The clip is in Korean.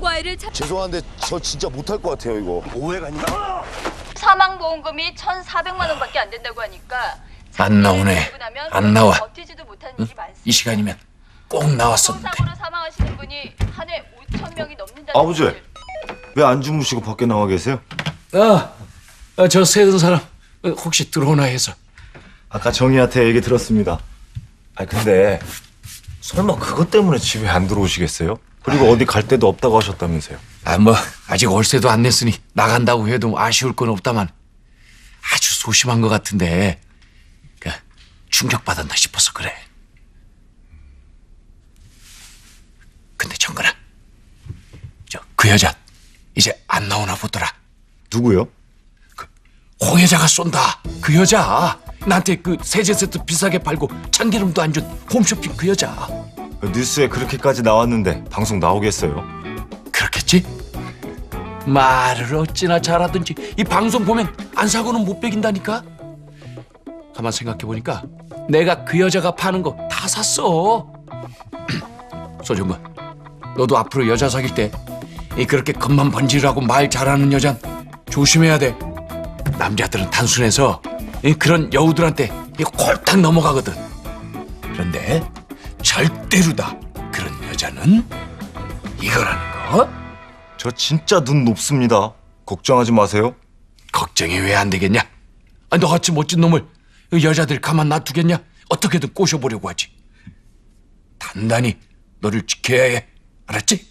과일을 찾... 죄송한데 저 진짜 못할 것 같아요 이거. 오해가 아니라 사망보험금이 1,400만 원밖에 안 된다고 하니까 안 나오네. 안 나와. 버티지도 못한 일이 많습니다. 이 시간이면 꼭 나왔었는데. 사고로 사망하시는 분이 한 해 5천 명이 넘는다는 아버지. 왜 안 주무시고 밖에 나와 계세요? 아, 아, 저 세든 사람 어, 혹시 들어오나 해서. 아까 정희한테 얘기 들었습니다. 아 근데 설마 그것 때문에 집에 안 들어오시겠어요? 그리고 어디 갈 데도 없다고 하셨다면서요? 아, 뭐 아직 월세도 안 냈으니 나간다고 해도 아쉬울 건 없다만 아주 소심한 것 같은데 그 충격받았나 싶어서 그래. 근데 정근아, 저 그 여자 이제 안 나오나 보더라. 누구요? 홍 여자가 쏜다. 그 여자 나한테 그 세제 세트 비싸게 팔고 참기름도 안 준 홈쇼핑 그 여자. 뉴스에 그렇게까지 나왔는데 방송 나오겠어요? 그렇겠지? 말을 어찌나 잘하든지 이 방송 보면 안 사고는 못 베긴다니까. 가만 생각해 보니까 내가 그 여자가 파는 거 다 샀어. 소중근, 너도 앞으로 여자 사귈 때 이 그렇게 겉만 번지르하고 말 잘하는 여잔 조심해야 돼. 남자들은 단순해서 이 그런 여우들한테 이 콜딱 넘어가거든. 그런데 절대로다. 그런 여자는 이거라는 거. 저 진짜 눈 높습니다. 걱정하지 마세요. 걱정이 왜 안 되겠냐? 아, 너같이 멋진 놈을 이 여자들 가만 놔두겠냐? 어떻게든 꼬셔보려고 하지. 단단히 너를 지켜야 해. 알았지?